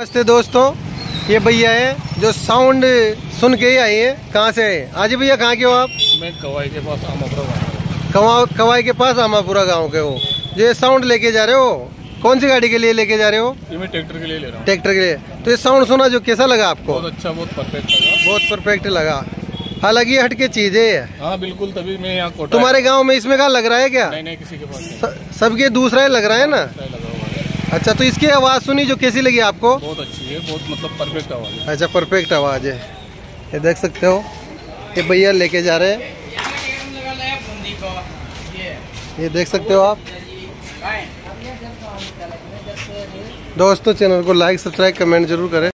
नमस्ते दोस्तों ये भैया है जो साउंड सुन के ही आए हैं। कहाँ से आए आज भैया कहाँ के हो आप? मैं कवाई के पास आमापुरा गाँव कवाई के पास आमापुरा गाँव के हो। जो ये साउंड लेके जा रहे हो कौन सी गाड़ी के लिए लेके जा रहे हो? ये मैं ट्रैक्टर के लिए ले रहा हूँ। ट्रैक्टर के लिए। तो ये साउंड सुना जो कैसा लगा आपको? बहुत अच्छा बहुत परफेक्ट लगा। बहुत परफेक्ट लगा। हालाँकि ये हटके चीज़ है। हाँ बिल्कुल तभी मैं यहाँ तुम्हारे गाँव में इसमें कहा लग रहा है क्या? नहीं नहीं किसी के पास सबके दूसरा ही लग रहा है ना? अच्छा तो इसकी आवाज़ सुनी जो कैसी लगी आपको? बहुत अच्छी है बहुत मतलब परफेक्ट आवाज़ है। अच्छा परफेक्ट आवाज़ है। ये देख सकते हो ये भैया लेके जा रहे हैं। ये देख सकते हो आप। दोस्तों चैनल को लाइक सब्सक्राइब कमेंट ज़रूर करें।